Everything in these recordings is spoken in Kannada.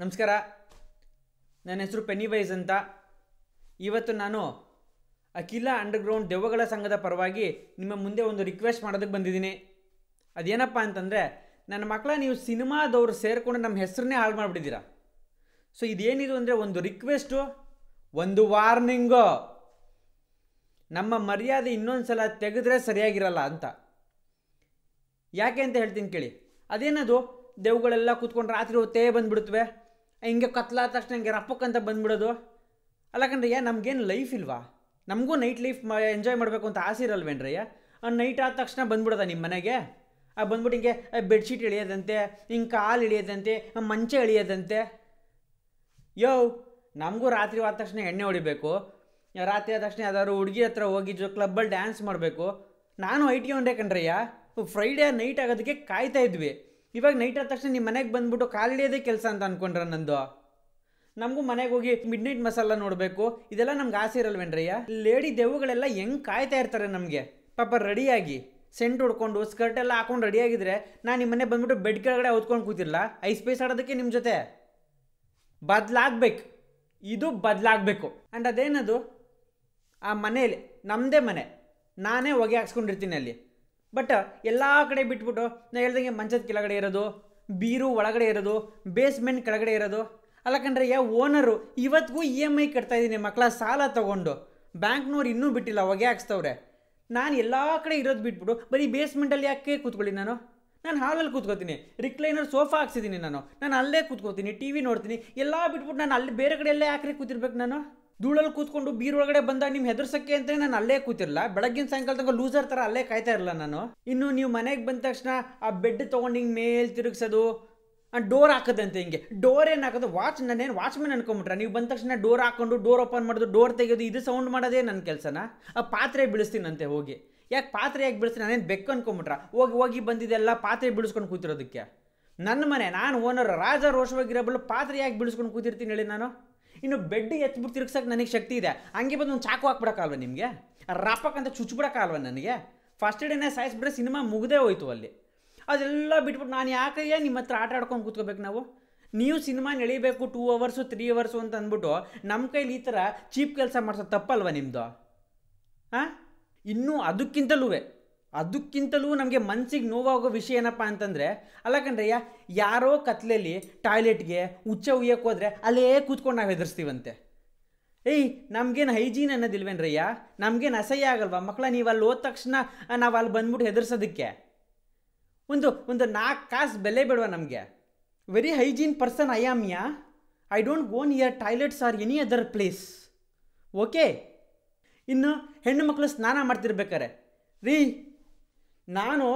ನಮಸ್ಕಾರ. ನನ್ನ ಹೆಸರು ಪೆನ್ನಿವೈಸ್ ಅಂತ. ಇವತ್ತು ನಾನು ಅಖಿಲ ಅಂಡರ್ಗ್ರೌಂಡ್ ದೆವ್ವಗಳ ಸಂಘದ ಪರವಾಗಿ ನಿಮ್ಮ ಮುಂದೆ ಒಂದು ರಿಕ್ವೆಸ್ಟ್ ಮಾಡೋದಕ್ಕೆ ಬಂದಿದ್ದೀನಿ. ಅದೇನಪ್ಪ ಅಂತಂದರೆ, ನನ್ನ ಮಕ್ಕಳ ನೀವು ಸಿನಿಮಾದವ್ರು ಸೇರಿಕೊಂಡು ನಮ್ಮ ಹೆಸರನ್ನೇ ಹಾಳು ಮಾಡಿಬಿಟ್ಟಿದ್ದೀರಾ? ಸೊ ಇದೇನಿದು ಅಂದರೆ ಒಂದು ರಿಕ್ವೆಸ್ಟು, ಒಂದು ವಾರ್ನಿಂಗು. ನಮ್ಮ ಮರ್ಯಾದೆ ಇನ್ನೊಂದು ಸಲ ತೆಗೆದ್ರೆ ಸರಿಯಾಗಿರಲ್ಲ ಅಂತ. ಯಾಕೆ ಅಂತ ಹೇಳ್ತೀನಿ ಕೇಳಿ. ಅದೇನದು? ದೇವುಗಳೆಲ್ಲ ಕೂತ್ಕೊಂಡು ರಾತ್ರಿ ಹೊತ್ತೇ ಬಂದ್ಬಿಡುತ್ತವೆ. ಹಿಂಗೆ ಕತ್ಲಾದ ತಕ್ಷಣ ಹಿಂಗೆ ರಪ್ಪಕ್ಕಂತ ಬಂದ್ಬಿಡೋದು. ಅಲ್ಲ ಕಣ್ರಯ್ಯ ನಮ್ಗೇನು ಲೈಫ್ ಇಲ್ವಾ? ನಮಗೂ ನೈಟ್ ಲೈಫ್ ಎಂಜಾಯ್ ಮಾಡಬೇಕು ಅಂತ ಆಸೆ ಇರಲ್ವೇನ್ರಯ್ಯ ನೈಟ್ ಆದ ತಕ್ಷಣ ಬಂದ್ಬಿಡೋದ ನಿಮ್ಮ ಮನೆಗೆ? ಆ ಬಂದ್ಬಿಟ್ಟು ಹಿಂಗೆ ಬೆಡ್ಶೀಟ್ ಇಳಿಯೋದಂತೆ, ಹಿಂಗೆ ಕಾಲು ಇಳಿಯೋದಂತೆ ಮಂಚ ಇಳಿಯೋದಂತೆ. ಯೋ, ನಮಗೂ ರಾತ್ರಿ ಆದ ತಕ್ಷಣ ಎಣ್ಣೆ ಹೊಡಿಬೇಕು. ರಾತ್ರಿ ಆದ ತಕ್ಷಣ ಯಾವ್ದಾದ್ರು ಹುಡುಗಿ ಹತ್ರ ಹೋಗಿ ಜೊ ಕ್ಲಬ್ಬಲ್ಲಿ ಡ್ಯಾನ್ಸ್ ಮಾಡಬೇಕು. ನಾನು ಐ ಟಿ ಒಂದೇ ಕಣ್ರಯ್ಯ ಫ್ರೈಡೇ ನೈಟ್ ಆಗೋದಕ್ಕೆ ಕಾಯ್ತಾ ಇದ್ವಿ. ಇವಾಗ ನೈಟ್ ಆದ ತಕ್ಷಣ ನಿಮ್ಮ ಮನೆಗೆ ಬಂದ್ಬಿಟ್ಟು ಕಾಲಿಡಿಯೋದೇ ಕೆಲಸ ಅಂತ ಅನ್ಕೊಂಡ್ರ ನಂದು? ನಮಗೂ ಮನೆಗೆ ಹೋಗಿ ಮಿಡ್ ನೈಟ್ ಮಸಾಲ ನೋಡಬೇಕು. ಇದೆಲ್ಲ ನಮ್ಗೆ ಆಸೆ ಇರಲ್ವೇನ್ರಯ್ಯ? ಲೇಡಿ ದೆವ್ವಗಳೆಲ್ಲ ಹೆಂಗೆ ಕಾಯ್ತಾ ಇರ್ತಾರೆ ನಮಗೆ? ಪಾಪ ರೆಡಿಯಾಗಿ, ಸೆಂಟ್ ಹೊಡ್ಕೊಂಡು ಸ್ಕರ್ಟ್ ಎಲ್ಲ ಹಾಕೊಂಡು ರೆಡಿಯಾಗಿದ್ರೆ ನಾನು ನಿಮ್ಮ ಮನೆ ಬಂದ್ಬಿಟ್ಟು ಬೆಡ್ ಕೆಳಗಡೆ ಹೊತ್ಕೊಂಡು ಕೂತಿರಲ್ಲ ಐಸ್ ಪೇಸ್ ಆಡೋದಕ್ಕೆ ನಿಮ್ಮ ಜೊತೆ? ಬದಲಾಗಬೇಕು. ಇದು ಬದಲಾಗಬೇಕು. ಆ್ಯಂಡ್ ಅದೇನದು? ಆ ಮನೆಯಲ್ಲಿ ನಮ್ಮದೇ ಮನೆ. ನಾನೇ ಹೊಗೆ ಹಾಕ್ಸ್ಕೊಂಡಿರ್ತೀನಿ ಅಲ್ಲಿ. ಬಟ್ ಎಲ್ಲ ಕಡೆ ಬಿಟ್ಬಿಟ್ಟು ನಾನು ಹೇಳ್ದಂಗೆ ಮಂಚದ ಕೆಳಗಡೆ ಇರೋದು, ಬೀರು ಒಳಗಡೆ ಇರೋದು ಬೇಸ್ಮೆಂಟ್ ಕೆಳಗಡೆ ಇರೋದು. ಅಲ್ಲ ಕಂಡ್ರೆ ಯಾ ಓನರು ಇವತ್ತಿಗೂ ಇ ಎಂ ಐ ಕಟ್ತಾ ಇದ್ದೀನಿ ಮಕ್ಕಳ ಸಾಲ ತೊಗೊಂಡು. ಬ್ಯಾಂಕ್ನವ್ರು ಇನ್ನೂ ಬಿಟ್ಟಿಲ್ಲ, ಹೊಗೆ ಹಾಕ್ಸ್ತವ್ರೆ. ನಾನು ಎಲ್ಲ ಕಡೆ ಇರೋದು ಬಿಟ್ಬಿಟ್ಟು ಬರೀ ಬೇಸ್ಮೆಂಟಲ್ಲಿ ಯಾಕೆ ಕೂತ್ಕೊಳ್ಳಿ ನಾನು? ನಾನು ಹಾಲಲ್ಲಿ ಕೂತ್ಕೋತೀನಿ ರಿಕ್ಲೈನರ್ ಸೋಫಾ ಹಾಕ್ಸಿದ್ದೀನಿ ನಾನು. ನಾನು ಅಲ್ಲೇ ಕೂತ್ಕೋತೀನಿ ಟಿ ವಿ ನೋಡ್ತೀನಿ, ಎಲ್ಲ ಬಿಟ್ಬಿಟ್ಟು ನಾನು ಅಲ್ಲಿ ಬೇರೆ ಕಡೆ ಎಲ್ಲೇ ಯಾಕ್ರಿ ಕೂತಿರ್ಬೇಕು ನಾನು? ಧೂಳಲ್ಲಿ ಕೂತ್ಕೊಂಡು ಬೀರೊಳಗಡೆ ಬಂದಾಗ ನಿಮ್ಮ ಹೆದರ್ಸಕ್ಕೆ ಅಂತ ನಾನು ಅಲ್ಲೇ ಕೂತಿರಲ್ಲ ಬೆಳಗ್ಗಿನ ಸಾಯಂಕಾಲ ತನಕ ಲೂಸರ್ ತರ ಅಲ್ಲೇ ಕಾಯ್ತಾ ಇರಲ್ಲ ನಾನು. ಇನ್ನು ನೀವು ಮನೆಗೆ ಬಂದ ತಕ್ಷಣ ಆ ಬೆಡ್ ತಗೊಂಡು ಹಿಂಗೆ ಮೇಲ್ ತಿರುಗಿಸೋದು ಡೋರ್ ಹಾಕದಂತೆ ಹಿಂಗೆ. ಡೋರ್ ಏನು ಹಾಕೋದು? ವಾಚ್ ನಾನೇನು ವಾಚ್ಮನ್ ಅನ್ಕೊಂಬಿಟ್ರೆ? ನೀವು ಬಂದ ತಕ್ಷಣ ಡೋರ್ ಹಾಕೊಂಡು ಡೋರ್ ಓಪನ್ ಮಾಡೋದು ಡೋರ್ ತೆಗೆಯೋದು ಇದು ಸೌಂಡ್ ಮಾಡೋದೇ ನನ್ನ ಕೆಲಸನ? ಆ ಪಾತ್ರೆ ಬೀಳಿಸ್ತೀನಂತೆ ಹೋಗಿ. ಯಾಕೆ ಪಾತ್ರೆ ಯಾಕೆ ಬಿಡಿಸ್ತೀನಿ ನಾನೇನು ಬೆಕ್ಕು ಅನ್ಕೊಂಬಿಟ್ರ? ಹೋಗಿ ಹೋಗಿ ಬಂದಿದ್ದೆಲ್ಲ ಪಾತ್ರೆ ಬಿಡಿಸ್ಕೊಂಡು ಕೂತಿರೋದಕ್ಕೆ. ನನ್ನ ಮನೆ, ನಾನು ಓನರ್ ರಾಜ ರೋಷವಾಗಿರಬಲ್ಲ ಪಾತ್ರೆ ಯಾಕೆ ಬಿಡಿಸ್ಕೊಂಡು ಕೂತಿರ್ತೀನಿ ಹೇಳಿ ನಾನು? ಇನ್ನು ಬೆಡ್ ಎತ್ಬಿಟ್ಟು ತಿರುಗ್ಸಕ್ಕೆ ನನಗೆ ಶಕ್ತಿ ಇದೆ. ಹಂಗೆ ಬಂದು ಒಂದು ಚಾಕು ಹಾಕ್ಬಿಡಕ್ಕಲ್ವ ನಿಮಗೆ? ರಾಪಕ್ಕಂತ ಚುಚ್ಬಿಡಕ್ಕಲ್ವ ನನಗೆ? ಫಸ್ಟ್ ಡೇನೇ ಸಾಯಿಸ್ಬಿಟ್ರೆ ಸಿನಿಮಾ ಮುಗ್ದೇ ಹೋಯ್ತು ಅಲ್ಲಿ. ಅದೆಲ್ಲ ಬಿಟ್ಬಿಟ್ಟು ನಾನು ಯಾಕಯ್ಯ ನಿಮ್ಮ ಹತ್ರ ಆಟ ಆಡ್ಕೊಂಡು ಕೂತ್ಕೋಬೇಕು ನಾವು? ನೀವು ಸಿನಿಮಾ ಎಳಿಬೇಕು ಟೂ ಅವರ್ಸು ತ್ರೀ ಅವರ್ಸು ಅಂತ ಅಂದ್ಬಿಟ್ಟು ನಮ್ಮ ಕೈಲಿ ಈ ಥರ ಚೀಪ್ ಕೆಲಸ ಮಾಡಿಸೋದು ತಪ್ಪಲ್ವ ನಿಮ್ಮದು ಹಾಂ ಇನ್ನೂ ಅದಕ್ಕಿಂತಲೂ ಅದಕ್ಕಿಂತಲೂ ನಮಗೆ ಮನಸ್ಸಿಗೆ ನೋವಾಗೋ ವಿಷಯ ಏನಪ್ಪ ಅಂತಂದರೆ, ಅಲ್ಲ ಕಣ್ರಯ್ಯ, ಯಾರೋ ಕತ್ಲೆಯಲ್ಲಿ ಟಾಯ್ಲೆಟ್ಗೆ ಉಚ್ಚ ಉಯ್ಯಕ್ಕೆ ಹೋದರೆ ಅಲ್ಲೇ ಕೂತ್ಕೊಂಡು ನಾವು ಹೆದರ್ಸ್ತೀವಂತೆ. ಏಯ್, ನಮ್ಗೇನು ಹೈಜೀನ್ ಅನ್ನೋದಿಲ್ವೇನ್ರಯ್ಯ? ನಮ್ಗೇನು ಅಸಹ್ಯ ಆಗಲ್ವಾ? ಮಕ್ಕಳ ನೀವು ಅಲ್ಲಿ ಹೋದ ತಕ್ಷಣ ನಾವು ಅಲ್ಲಿ ಬಂದ್ಬಿಟ್ಟು ಹೆದರ್ಸೋದಕ್ಕೆ? ಒಂದು ಒಂದು ನಾಲ್ಕು ಕಾಸು ಬೆಲೆ ಬೇಡವಾ ನಮಗೆ? Very hygiene person I am yeah? I don't go near toilets or any other place okay ಇನ್ನು ಹೆಣ್ಣು ಮಕ್ಕಳು ಸ್ನಾನ ಮಾಡ್ತಿರ್ಬೇಕಾರೆ. ರೀ ನಾನು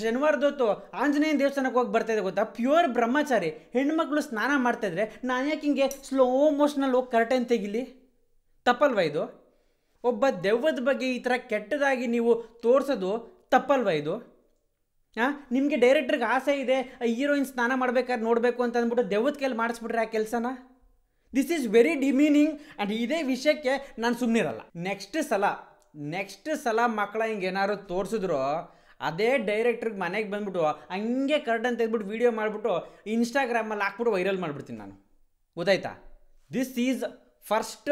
ಶನಿವಾರದೊತ್ತು ಆಂಜನೇಯ ದೇವಸ್ಥಾನಕ್ಕೆ ಹೋಗಿ ಬರ್ತಾಯಿದ್ದೆ ಗೊತ್ತಾ? ಪ್ಯೂರ್ ಬ್ರಹ್ಮಚಾರಿ. ಹೆಣ್ಮಕ್ಳು ಸ್ನಾನ ಮಾಡ್ತಾಯಿದ್ರೆ ನಾನು ಯಾಕೆ ಹಿಂಗೆ ಸ್ಲೋ ಮೋಷನಲ್ಲಿ ಹೋಗಿ ಕರ್ಟೈನ್ ತೆಗಿಲಿ? ತಪ್ಪಲ್ವಾ ಇದು? ಒಬ್ಬ ದೆವ್ವದ ಬಗ್ಗೆ ಈ ಥರ ಕೆಟ್ಟದಾಗಿ ನೀವು ತೋರಿಸೋದು ತಪ್ಪಲ್ವಾ ಇದು? ಹಾಂ? ನಿಮಗೆ ಡೈರೆಕ್ಟ್ರಿಗೆ ಆಸೆ ಇದೆ ಹೀರೋಯಿನ್ ಸ್ನಾನ ಮಾಡ್ಬೇಕಾದ್ರೆ ನೋಡಬೇಕು ಅಂತ ಅಂದ್ಬಿಟ್ಟು ದೆವ್ವದ ಕೈಲಿ ಮಾಡಿಸ್ಬಿಟ್ರೆ ಆ ಕೆಲಸನ? This is very demeaning and ಇದೇ ವಿಷಯಕ್ಕೆ ನಾನು ಸುಮ್ಮನಿರಲ್ಲ ನೆಕ್ಸ್ಟ್ ಸಲ ನೆಕ್ಸ್ಟ್ ಸಲ ಮಕ್ಕಳ ಹಿಂಗೆ ಏನಾದ್ರು ತೋರಿಸಿದ್ರು ಅದೇ ಡೈರೆಕ್ಟ್ರಿಗೆ ಮನೆಗೆ ಬಂದ್ಬಿಟ್ಟು, ಹಂಗೆ ಕರ್ಟನ್ ತೆಗೆದ್ಬಿಟ್ಟು ವೀಡಿಯೋ ಮಾಡಿಬಿಟ್ಟು ಇನ್ಸ್ಟಾಗ್ರಾಮಲ್ಲಿ ಹಾಕ್ಬಿಟ್ಟು ವೈರಲ್ ಮಾಡಿಬಿಡ್ತೀನಿ ನಾನು. ಗೊತ್ತಾಯ್ತಾ? This is first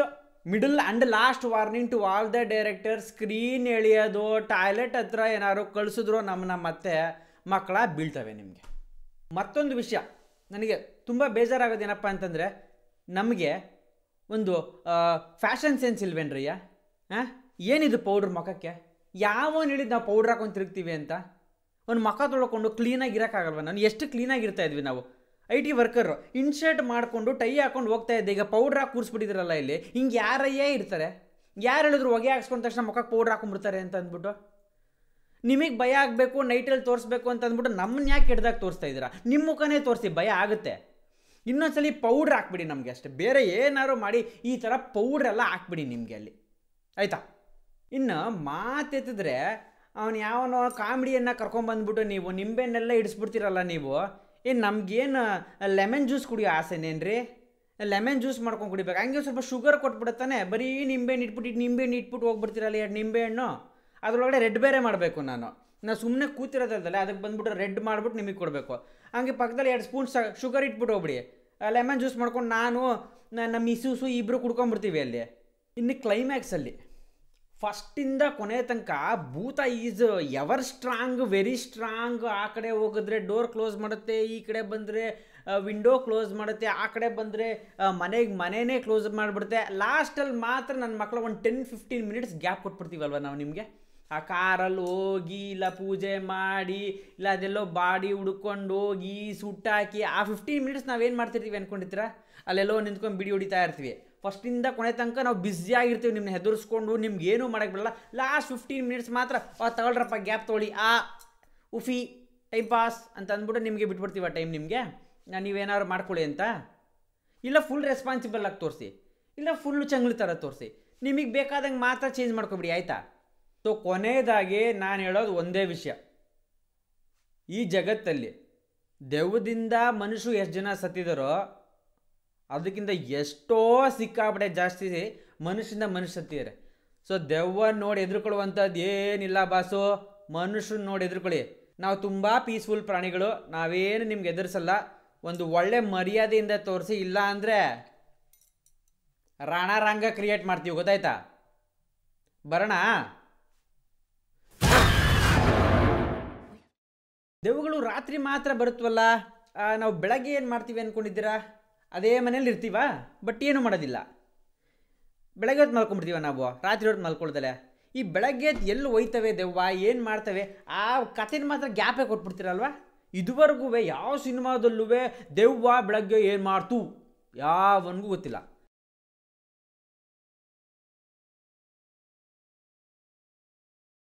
middle and last warning to all the director screen ಎಳೆಯೋದು toilet ಹತ್ರ ಏನಾದ್ರು ಕಳಿಸಿದ್ರು ನಮ್ಮನ್ನ ಮತ್ತೆ ಮಕ್ಕಳ ಬೀಳ್ತವೆ ನಿಮಗೆ. ಮತ್ತೊಂದು ವಿಷಯ, ನನಗೆ ತುಂಬ ಬೇಜಾರಾಗೋದೇನಪ್ಪ ಅಂತಂದರೆ, ನಮಗೆ ಒಂದು ಫ್ಯಾಷನ್ ಸೆನ್ಸ್ ಇಲ್ವೇನ್ರಯ್ಯ? ಹಾಂ ಏನಿದು ಪೌಡ್ರ್ ಮುಖಕ್ಕೆ? ಯಾವನು ಹೇಳಿದ್ದು ನಾವು ಪೌಡ್ರ್ ಹಾಕೊಂಡು ತಿರುಗ್ತೀವಿ ಅಂತ? ಒಂದು ಮಖ ತೊಳ್ಕೊಂಡು ಕ್ಲೀನಾಗಿ ಇರೋಕ್ಕಾಗಲ್ವ? ನಾನು ಎಷ್ಟು ಕ್ಲೀನಾಗಿ ಇರ್ತಾ ಇದ್ವಿ ನಾವು. ಐ ಟಿ ವರ್ಕರು ಇನ್ಶರ್ಟ್ ಮಾಡಿಕೊಂಡು ಟೈ ಹಾಕೊಂಡು ಹೋಗ್ತಾ ಇದ್ದೆ. ಈಗ ಪೌಡ್ರ್ ಹಾಕಿ ಕೂರಿಸ್ಬಿಟ್ಟಿದ್ರಲ್ಲ ಇಲ್ಲಿ. ಹಿಂಗೆ ಯಾರಯ್ಯೇ ಇರ್ತಾರೆ? ಯಾರು ಹೇಳಿದ್ರು ಹೊಗೆ ಹಾಕ್ಸ್ಕೊಂಡ ತಕ್ಷಣ ಮುಖಕ್ಕೆ ಪೌಡ್ರ್ ಹಾಕೊಂಡ್ಬಿಡ್ತಾರೆ ಅಂತ ಅಂದ್ಬಿಟ್ಟು? ನಿಮಗೆ ಭಯ ಆಗಬೇಕು ನೈಟಲ್ಲಿ ತೋರಿಸ್ಬೇಕು ಅಂತ ಅಂದ್ಬಿಟ್ಟು ನಮ್ಮನ್ನ ಯಾಕೆ ಕೆಟ್ಟದಾಗ ತೋರಿಸ್ತಾ ಇದ್ದೀರಾ? ನಿಮ್ಮ ಮುಖನೇ ತೋರಿಸಿ, ಭಯ ಆಗುತ್ತೆ. ಇನ್ನೊಂದ್ಸಲಿ ಪೌಡ್ರ್ ಹಾಕ್ಬಿಡಿ ನಮಗೆ ಅಷ್ಟೇ. ಬೇರೆ ಏನಾದ್ರು ಮಾಡಿ ಈ ಥರ ಪೌಡ್ರೆಲ್ಲ ಹಾಕ್ಬಿಡಿ ನಿಮಗೆ ಅಲ್ಲಿ. ಆಯಿತಾ? ಇನ್ನು ಮಾತೆತ್ತಿದ್ರೆ ಅವನು ಯಾವನೋ ಕಾಮಿಡಿಯನ್ನು ಕರ್ಕೊಂಬಂದ್ಬಿಟ್ಟು ನೀವು ನಿಂಬೆನೆಲ್ಲ ಇಡಿಸ್ಬಿಡ್ತೀರಲ್ಲ ನೀವು. ಏನು ನಮಗೇನು ಲೆಮನ್ ಜ್ಯೂಸ್ ಕುಡಿಯೋ ಆಸೆನೇನ್ರಿ? ಲೆಮನ್ ಜ್ಯೂಸ್ ಮಾಡ್ಕೊಂಡು ಕುಡಿಬೇಕು. ಹಂಗೆ ಸ್ವಲ್ಪ ಶುಗರ್ ಕೊಟ್ಬಿಡುತ್ತಾನೆ. ಬರೀ ನಿಂಬೆಹಣ್ಣು ಇಟ್ಬಿಟ್ಟು ನಿಂಬೆಹಣ್ಣು ಇಟ್ಬಿಟ್ಟು ಹೋಗ್ಬಿಡ್ತೀರಲ್ಲ ಎರಡು ನಿಂಬೆಹಣ್ಣು? ಅದರೊಳಗಡೆ ರೆಡ್ ಬೇರೆ ಮಾಡಬೇಕು ನಾನು. ನಾನು ಸುಮ್ಮನೆ ಕೂತಿರೋದಲ್ದಲ್ಲ, ಅದಕ್ಕೆ ಬಂದ್ಬಿಟ್ಟು ರೆಡ್ ಮಾಡಿಬಿಟ್ಟು ನಿಮಗೆ ಕೊಡಬೇಕು. ಹಂಗೆ ಪಕ್ಕದಲ್ಲಿ ಎರಡು ಸ್ಪೂನ್ ಶುಗರ್ ಇಟ್ಬಿಟ್ಟು ಹೋಗ್ಬಿಡಿ. ಲೆಮನ್ ಜ್ಯೂಸ್ ಮಾಡ್ಕೊಂಡು ನಾನು ನಮ್ಮ ಇಸೂಸು ಇಬ್ಬರು ಕುಡ್ಕೊಂಬಿಡ್ತೀವಿ ಅಲ್ಲಿ. ಇನ್ನು ಕ್ಲೈಮ್ಯಾಕ್ಸಲ್ಲಿ ಫಸ್ಟಿಂದ ಕೊನೆ ತನಕ ಭೂತ is ever strong, very strong. ಆ ಕಡೆ ಹೋಗಿದ್ರೆ ಡೋರ್ ಕ್ಲೋಸ್ ಮಾಡುತ್ತೆ, ಈ ಕಡೆ ಬಂದರೆ ವಿಂಡೋ ಕ್ಲೋಸ್ ಮಾಡುತ್ತೆ, ಆ ಕಡೆ ಬಂದರೆ ಮನೆಗೆ ಮನೆಯೇ ಕ್ಲೋಸ್ ಮಾಡಿಬಿಡುತ್ತೆ. ಲಾಸ್ಟಲ್ಲಿ ಮಾತ್ರ ನನ್ನ ಮಕ್ಕಳು ಒಂದು ಟೆನ್, ಫಿಫ್ಟೀನ್ ಮಿನಿಟ್ಸ್ ಗ್ಯಾಪ್ ಕೊಟ್ಬಿಡ್ತೀವಲ್ವ ನಾವು ನಿಮಗೆ? ಆ ಕಾರಲ್ಲಿ ಹೋಗಿ, ಇಲ್ಲ ಪೂಜೆ ಮಾಡಿ, ಇಲ್ಲ ಅದೆಲ್ಲೋ ಬಾಡಿ ಹುಡ್ಕೊಂಡು ಹೋಗಿ, ಸುಟ್ಟಾಕಿ, ಆ ಫಿಫ್ಟೀನ್ ಮಿನಿಟ್ಸ್ ನಾವೇನು ಮಾಡ್ತಿರ್ತೀವಿ ಅಂದ್ಕೊಂಡಿರ್ತೀರ ಅಲ್ಲೆಲ್ಲೋ ನಿಂತ್ಕೊಂಡು ಬಿಡಿ ಹೊಡಿತಾ ಇರ್ತೀವಿ. ಫಸ್ಟಿಂದ ಕೊನೆ ತನಕ ನಾವು ಬ್ಯುಸಿ ಆಗಿರ್ತೀವಿ ನಿಮ್ಮನ್ನ ಹೆದರ್ಸ್ಕೊಂಡು ನಿಮ್ಗೆ ಏನೂ ಮಾಡೋಕ್ಕೆ ಬಿಡಲ್ಲ. ಲಾಸ್ಟ್ ಫಿಫ್ಟೀನ್ ಮಿನಿಟ್ಸ್ ಮಾತ್ರ ತಗೊಳ್ರಪ್ಪ ಗ್ಯಾಪ್ ತೊಗೊಳ್ಳಿ. ಆ, ಉಫಿ ಟೈಮ್ ಪಾಸ್ ಅಂತ ಅಂದ್ಬಿಟ್ಟು ನಿಮಗೆ ಬಿಟ್ಬಿಡ್ತೀವ ಟೈಮ್ ನಿಮಗೆ. ನೀವೇನಾದ್ರು ಮಾಡ್ಕೊಳ್ಳಿ ಅಂತ. ಇಲ್ಲ ಫುಲ್ ರೆಸ್ಪಾನ್ಸಿಬಲ್ ಆಗಿ ತೋರಿಸಿ. ಇಲ್ಲ ಫುಲ್ಲು ಚಂಗ್ಲಿ ಥರ ತೋರಿಸಿ. ನಿಮಗೆ ಬೇಕಾದಂಗೆ ಮಾತ್ರ ಚೇಂಜ್ ಮಾಡ್ಕೊಬಿಡಿ, ಆಯಿತಾ? ಸೊ ಕೊನೆಯದಾಗಿ ನಾನು ಹೇಳೋದು ಒಂದೇ ವಿಷಯ. ಈ ಜಗತ್ತಲ್ಲಿ ದೆವ್ವದಿಂದ ಮನುಷ್ಯರು ಎಷ್ಟು ಜನ ಸತ್ತಿದಾರೋ ಅದಕ್ಕಿಂತ ಎಷ್ಟೋ ಸಿಕ್ಕಾಪಡೆ ಜಾಸ್ತಿ ಮನುಷ್ಯರಿಂದ ಮನುಷ್ಯ ಸತ್ತಿದ್ದಾರೆ ಸೊ ದೆವ್ವ ನೋಡಿ ಎದುರುಕೊಳ್ಳುವಂಥದ್ದು ಏನಿಲ್ಲ ಬಾಸು. ಮನುಷ್ಯನ ನೋಡಿ ಎದುರುಕೊಳ್ಳಿ. ನಾವು ತುಂಬ ಪೀಸ್ಫುಲ್ ಪ್ರಾಣಿಗಳು. ನಾವೇನು ನಿಮ್ಗೆ ಎದುರಿಸಲ್ಲ. ಒಂದು ಒಳ್ಳೆ ಮರ್ಯಾದೆಯಿಂದ ತೋರಿಸಿ ಇಲ್ಲ ಅಂದರೆ ರಣರಂಗ ಕ್ರಿಯೇಟ್ ಮಾಡ್ತೀವಿ, ಗೊತ್ತಾಯ್ತಾ? ಬರೋಣ? ದೆವ್ವಗಳು ರಾತ್ರಿ ಮಾತ್ರ ಬರುತ್ತವಲ್ಲ ನಾವು ಬೆಳಗ್ಗೆ ಏನು ಮಾಡ್ತೀವಿ ಅಂದ್ಕೊಂಡಿದ್ದೀರಾ ಅದೇ ಮನೇಲಿ ಇರ್ತೀವ? ಬಟ್ ಏನು ಮಾಡೋದಿಲ್ಲ. ಬೆಳಗ್ಗೆ ಹೊತ್ತು ಮಲ್ಕೊಂಡ್ಬಿಡ್ತೀವ ನಾವು? ರಾತ್ರಿ ಹೊತ್ತು ಮಲ್ಕೊಳ್ದಲೆ? ಈ ಬೆಳಗ್ಗೆ ಎದ್ದು ಎಲ್ಲಿ ಒಯ್ತವೆ ದೆವ್ವ? ಏನು ಮಾಡ್ತವೆ? ಆ ಕಥೆನ ಮಾತ್ರ ಗ್ಯಾಪೇ ಕೊಟ್ಬಿಡ್ತೀರಲ್ವಾ? ಇದುವರೆಗೂ ಯಾವ ಸಿನಿಮಾದಲ್ಲೂ ದೆವ್ವ ಬೆಳಗ್ಗೆ ಏನು ಮಾಡ್ತು? ಯಾವನಿಗೂ ಗೊತ್ತಿಲ್ಲ.